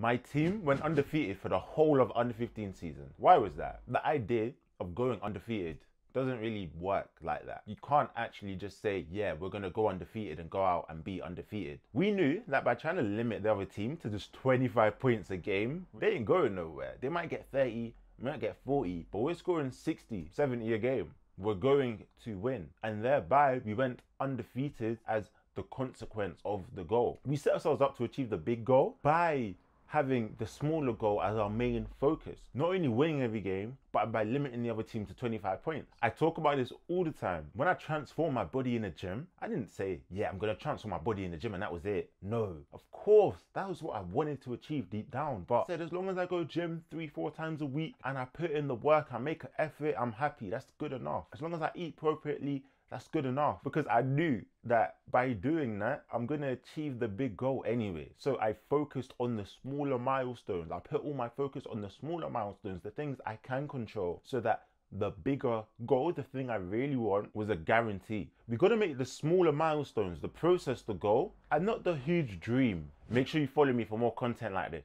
My team went undefeated for the whole of under 15 season. Why was that? The idea of going undefeated doesn't really work like that. You can't actually just say, yeah, we're going to go undefeated and go out and be undefeated. We knew that by trying to limit the other team to just 25 points a game, they ain't going nowhere. They might get 30, might get 40, but we're scoring 60, 70 a game. We're going to win. And thereby, we went undefeated as the consequence of the goal. We set ourselves up to achieve the big goal by having the smaller goal as our main focus. Not only winning every game, but by limiting the other team to 25 points. I talk about this all the time. When I transform my body in the gym, I didn't say, yeah, I'm gonna transform my body in the gym and that was it. No, of course, that was what I wanted to achieve deep down. But I said, as long as I go gym three, four times a week and I put in the work, I make an effort, I'm happy. That's good enough. As long as I eat appropriately, that's good enough because I knew that by doing that, I'm going to achieve the big goal anyway. So I focused on the smaller milestones. I put all my focus on the smaller milestones, the things I can control, so that the bigger goal, the thing I really want, was a guarantee. We got to make the smaller milestones, the process, the goal, and not the huge dream. Make sure you follow me for more content like this.